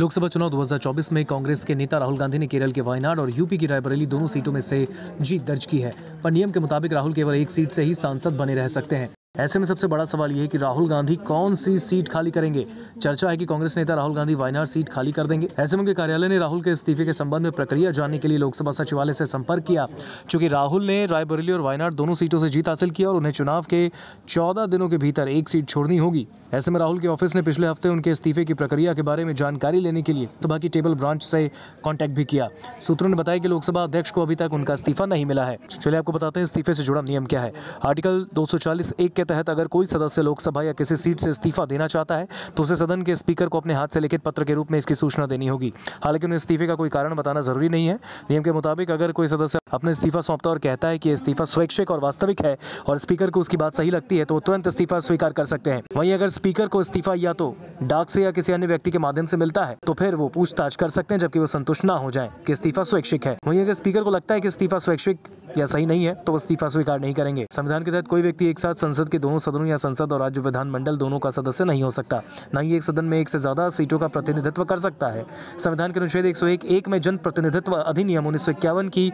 लोकसभा चुनाव 2024 में कांग्रेस के नेता राहुल गांधी ने केरल के वायनाड और यूपी की रायबरेली दोनों सीटों में से जीत दर्ज की है। पर नियम के मुताबिक राहुल केवल एक सीट से ही सांसद बने रह सकते हैं। ऐसे में सबसे बड़ा सवाल यह है कि राहुल गांधी कौन सी सीट खाली करेंगे? चर्चा है कि कांग्रेस नेता राहुल गांधी वायनाड सीट खाली कर देंगे। ऐसे में उनके कार्यालय ने राहुल के इस्तीफे के संबंध में प्रक्रिया जानने के लिए लोकसभा सचिवालय से संपर्क किया। चूँकि राहुल ने रायबरेली और वायनाड दोनों सीटों से जीत हासिल किया और उन्हें चुनाव के चौदह दिनों के भीतर एक सीट छोड़नी होगी। ऐसे में राहुल के ऑफ़िस ने पिछले हफ़्ते उनके इस्तीफे की प्रक्रिया के बारे में जानकारी लेने के लिए सभा की टेबल ब्रांच से कांटेक्ट भी किया। सूत्रों ने बताया कि लोकसभा अध्यक्ष को अभी तक उनका इस्तीफा नहीं मिला है। चलिए आपको बताते हैं इस्तीफे से जुड़ा नियम क्या है। आर्टिकल 240 एक के तहत अगर कोई सदस्य लोकसभा या किसी सीट से इस्तीफा देना चाहता है तो उसे सदन के स्पीकर को अपने हाथ से लिखित पत्र के रूप में इसकी सूचना देनी होगी। हालाँकि उन्हें इस्तीफे का कोई कारण बताना ज़रूरी नहीं है। नियम के मुताबिक अगर कोई सदस्य अपने इस्तीफा सौंपता और कहता है कि इस्तीफा स्वैच्छिक और वास्तविक है और स्पीकर को उसकी बात सही लगती है तो तुरंत इस्तीफा स्वीकार कर सकते हैं। वहीं अगर स्पीकर को इस्तीफा या तो डाक से या किसी अन्य व्यक्ति के माध्यम से मिलता है तो फिर वो पूछताछ कर सकते हैं, जबकि वो संतुष्ट ना हो जाए कि इस्तीफा स्वैच्छिक है। वहीं अगर स्पीकर को लगता है कि इस्तीफा स्वैच्छिक या सही नहीं है तो इस्तीफा स्वीकार नहीं करेंगे। संविधान के तहत कोई व्यक्ति एक साथ संसद के दोनों सदनों या संसद और राज्य विधानमंडल दोनों का सदस्य नहीं हो सकता। न ही एक सदन में एक से ज़्यादा सीटों का प्रतिनिधित्व कर सकता है। संविधान के अनुच्छेद 101 एक में जन प्रतिनिधित्व अधिनियम उन्नीस सौ इक्यावन की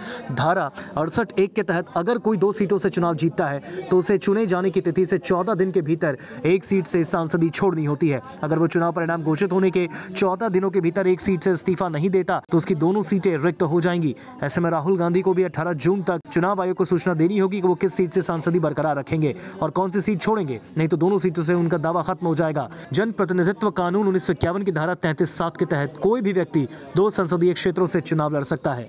धारा अड़सठ एक के तहत अगर कोई दो सीटों से चुनाव जीतता है तो उसे चुने जाने की तिथि से चौदह दिन के भीतर एक सीट से सांसदी छोड़नी होती है। अगर वो चुनाव परिणाम घोषित होने के चौदह दिनों के भीतर एक सीट से इस्तीफा नहीं देता तो उसकी दोनों सीटें रिक्त हो जाएँगी। ऐसे में राहुल गांधी को भी अठारह जून तक चुनाव आयोग को सूचना देनी होगी कि वो किस सीट से सांसदी बरकरार रखेंगे और कौन सी सीट छोड़ेंगे, नहीं तो दोनों सीटों से उनका दावा खत्म हो जाएगा। जन प्रतिनिधित्व कानून उन्नीस सौ इक्यावन की धारा तैंतीस सात के तहत कोई भी व्यक्ति दो संसदीय क्षेत्रों से चुनाव लड़ सकता है।